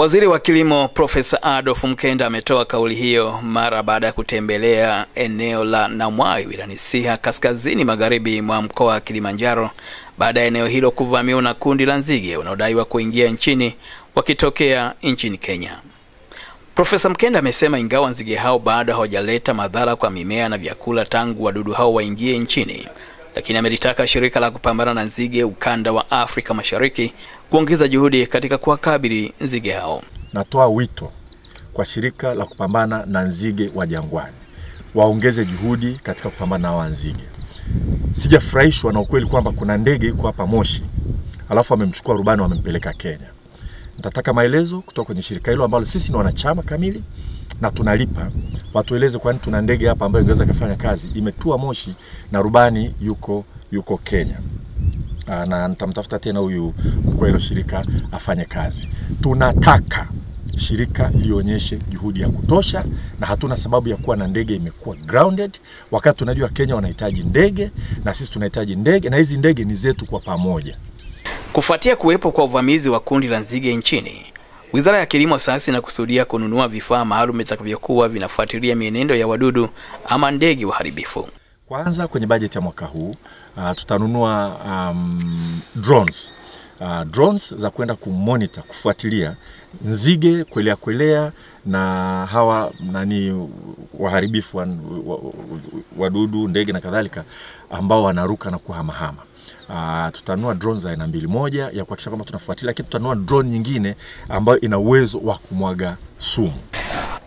Waziri wa Kilimo Profesa Adolf Mkenda ametoa kauli hiyo mara baada ya kutembelea eneo la Namwai wilayani Siha kaskazini magharibi mwa mkoa wa Kilimanjaro baada ya eneo hilo kuvamiwa na kundi la nzige wanaodaiwa kuingia nchini wakitokea nchini Kenya. Profesa Mkenda amesema ingawa nzige hao bado hawajaleta madhara kwa mimea na vyakula tangu wadudu hao waingie nchini, lakini amelitaka shirika la kupambana na nzige ukanda wa Afrika Mashariki kuongeza juhudi katika kuwakabili nzige hao. Natoa wito kwa shirika la kupambana na nzige wa jangwani waongeze juhudi katika kupambana na nzige. Sijafurahishwa na ukweli kwamba kuna ndege iko hapa Moshi alafu amemchukua rubani wamempeleka Kenya. Nitataka maelezo kutoka kwenye shirika hilo ambalo sisi ni wanachama kamili na tunalipa, watueleze kwani tuna ndege hapa ambayo ingeweza kufanya kazi, imetua Moshi na rubani yuko yuko Kenya. Aa, na nitamtafuta tena huyu mkuu hilo shirika afanye kazi. Tunataka shirika lionyeshe juhudi ya kutosha, na hatuna sababu ya kuwa na ndege imekuwa grounded, wakati tunajua Kenya wanahitaji ndege na sisi tunahitaji ndege, na hizi ndege ni zetu kwa pamoja. Kufuatia kuwepo kwa uvamizi wa kundi la nzige nchini, Wizara ya Kilimo sasa inakusudia kununua vifaa maalum vitakavyokuwa vinafuatilia mienendo ya wadudu ama ndege waharibifu. Kwanza kwenye bajeti ya mwaka huu uh, tutanunua um, drones uh, drones za kwenda kumonitor kufuatilia nzige kwelea kwelea na hawa nani waharibifu wa, wa, wadudu ndege na kadhalika ambao wanaruka na kuhamahama. Uh, tutanua drone za aina mbili, moja ya kuhakikisha kwamba tunafuatilia, lakini tutanua drone nyingine ambayo ina uwezo wa kumwaga sumu.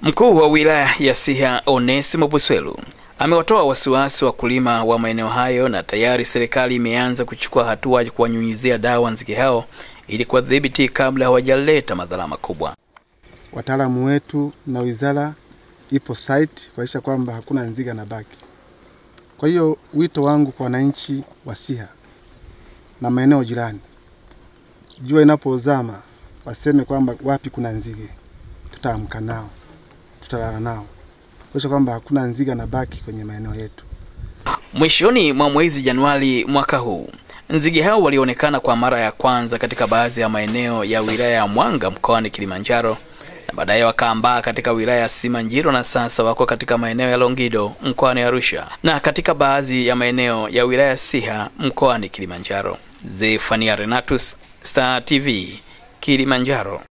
Mkuu wa wilaya ya Siha Onesimo Buswelu amewatoa wasiwasi wakulima wa maeneo hayo na tayari serikali imeanza kuchukua hatua ya kuwanyunyizia dawa nzige hao ili kuwadhibiti kabla hawajaleta madhara makubwa. Wataalamu wetu na wizara ipo site kuhakikisha kwamba hakuna nzige na baki. Kwa hiyo wito wangu kwa wananchi wa Siha na maeneo jirani, jua inapozama waseme kwamba wapi kuna nzige, tutaamka nao, tutalala nao kuonyesha kwamba hakuna nzige na baki kwenye maeneo yetu. Mwishoni mwa mwezi Januari mwaka huu, nzige hao walionekana kwa mara ya kwanza katika baadhi ya maeneo ya wilaya ya Mwanga mkoani Kilimanjaro na baadaye wakaambaa katika wilaya ya Simanjiro na sasa wako katika maeneo ya Longido mkoani Arusha na katika baadhi ya maeneo ya wilaya ya Siha mkoani Kilimanjaro. Zefania Renatus, Star TV, Kilimanjaro.